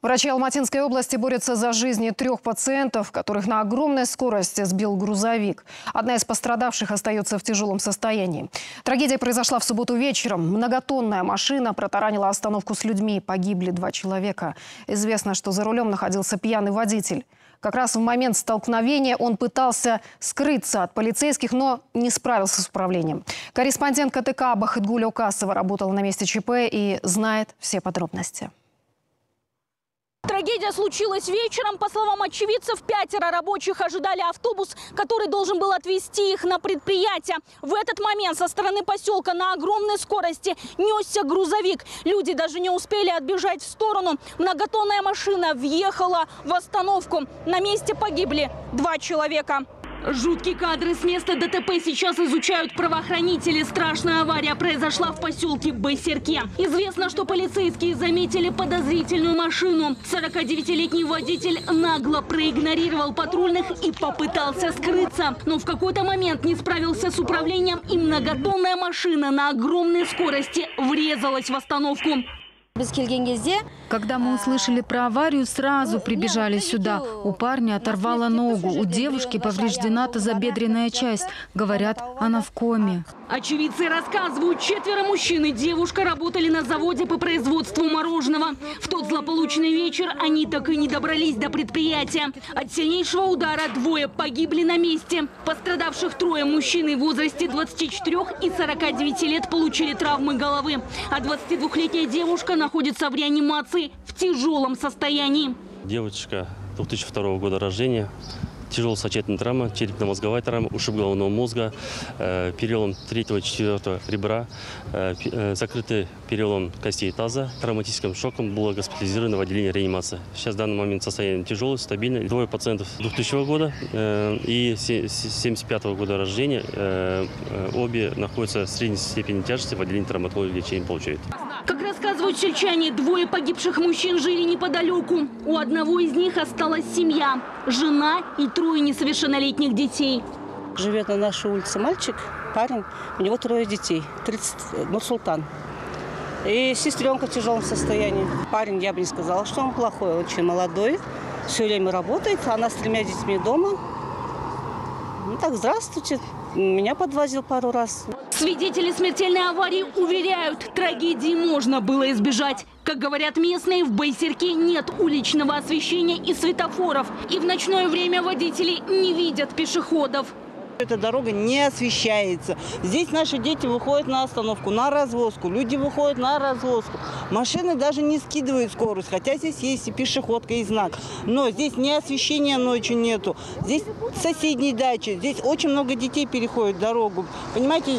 Врачи Алматинской области борются за жизни трех пациентов, которых на огромной скорости сбил грузовик. Одна из пострадавших остается в тяжелом состоянии. Трагедия произошла в субботу вечером. Многотонная машина протаранила остановку с людьми. Погибли два человека. Известно, что за рулем находился пьяный водитель. Как раз в момент столкновения он пытался скрыться от полицейских, но не справился с управлением. Корреспондент КТК Бахытгуля Укасова работала на месте ЧП и знает все подробности. Трагедия случилась вечером. По словам очевидцев, пятеро рабочих ожидали автобус, который должен был отвезти их на предприятие. В этот момент со стороны поселка на огромной скорости несся грузовик. Люди даже не успели отбежать в сторону. Многотонная машина въехала в остановку. На месте погибли два человека. Жуткие кадры с места ДТП сейчас изучают правоохранители. Страшная авария произошла в поселке Байсерке. Известно, что полицейские заметили подозрительную машину. 49-летний водитель нагло проигнорировал патрульных и попытался скрыться. Но в какой-то момент не справился с управлением и многотонная машина на огромной скорости врезалась в остановку. Когда мы услышали про аварию, сразу прибежали сюда. У парня оторвало ногу, у девушки повреждена тазобедренная часть. Говорят, она в коме. Очевидцы рассказывают, четверо мужчин и девушка работали на заводе по производству мороженого. В тот злополучный вечер они так и не добрались до предприятия. От сильнейшего удара двое погибли на месте. Пострадавших трое мужчины в возрасте 24 и 49 лет получили травмы головы. А 22-летняя девушка находится в реанимации в тяжелом состоянии. Девочка 2002 года рождения тяжелая сочетанная травма, черепно-мозговая травма, ушиб головного мозга, э, перелом 3-4 ребра, э, э, закрытый перелом костей таза, травматическим шоком, было госпитализировано в отделении реанимации. Сейчас в данный момент состояние тяжелое, стабильное. Двое пациентов 2000 года и 75 года рождения. Обе находятся в средней степени тяжести в отделении травматологии лечения получают. Рассказывают сельчане, двое погибших мужчин жили неподалеку. У одного из них осталась семья, жена и трое несовершеннолетних детей. Живет на нашей улице мальчик, парень, у него трое детей, 30, Нурсултан. И сестренка в тяжелом состоянии. Парень, я бы не сказала, что он плохой, очень молодой, все время работает, она с тремя детьми дома. Ну так, здравствуйте, меня подвозил пару раз. Свидетели смертельной аварии уверяют, трагедии можно было избежать. Как говорят местные, в Байсерке нет уличного освещения и светофоров. И в ночное время водители не видят пешеходов. Эта дорога не освещается. Здесь наши дети выходят на остановку, на развозку. Люди выходят на развозку. Машины даже не скидывают скорость, хотя здесь есть и пешеходка, и знак. Но здесь ни освещения ночью нету. Здесь соседние дачи. Здесь очень много детей переходят дорогу. Понимаете,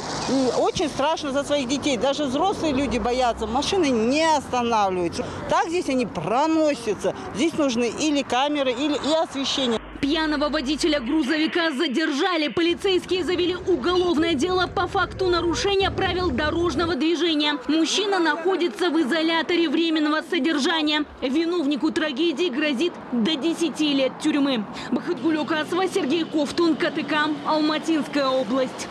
очень страшно за своих детей. Даже взрослые люди боятся. Машины не останавливаются. Так здесь они проносятся. Здесь нужны или камеры, или и освещение. Пьяного водителя грузовика задержали. Полицейские завели уголовное дело по факту нарушения правил дорожного движения. Мужчина находится в изоляторе временного содержания. Виновнику трагедии грозит до 10 лет тюрьмы. Бахытгуль Сергей Ковтун, КТК, Алматинская область.